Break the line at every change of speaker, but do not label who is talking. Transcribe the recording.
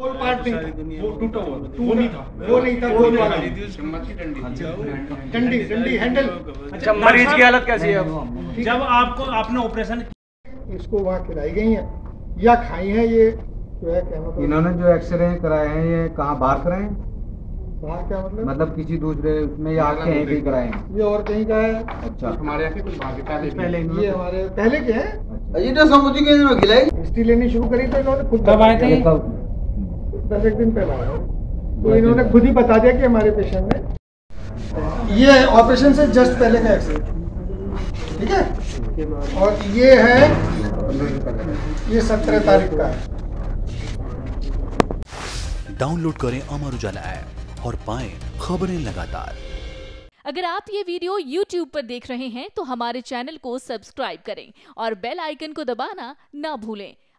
गोल part नहीं
वो टूटा हुआ था, वो नहीं था।
वो नहीं था गोल वाला डंडी। डंडी हैंडल।
अच्छा मरीज़ की हालत कैसी है
जब आपको आपने ऑपरेशन
इसको वहाँ खिलाई गई है। या खाई है ये? जो है क्या मतलब?
इन्होंने जो एक्सरे कराए हैं ये कहाँ बाहर कराए हैं?
वहाँ क्या मतलब?
मतलब किसी दूसरे उसमें या यहीं पे कराए हैं?
ये और कहीं का है?
अच्छा।
हमारे यहाँ के कुछ भाग्य पहले
पहले
ये हमारे पहले के हैं?
ये तो समुद्र के खिलाई?
हिस्ट्री लेनी शुरू करी तो इन्होंने खुद
कब आए
बता
थे?
दस एक दिन पहले तो इन्होंने खुद ही बता दिया कि हमारे पेशेंट ने ये ऑपरेशन से जस्ट पहले का एक्सीडेंट ठीक है? और ये है ये सत्रह तारीख का है।
डाउनलोड करें अमर उजाला ऐप और पाएँ खबरें लगातार।
अगर आप ये वीडियो YouTube पर देख रहे हैं तो हमारे चैनल को सब्सक्राइब करें और बेल आइकन को दबाना ना भूलें।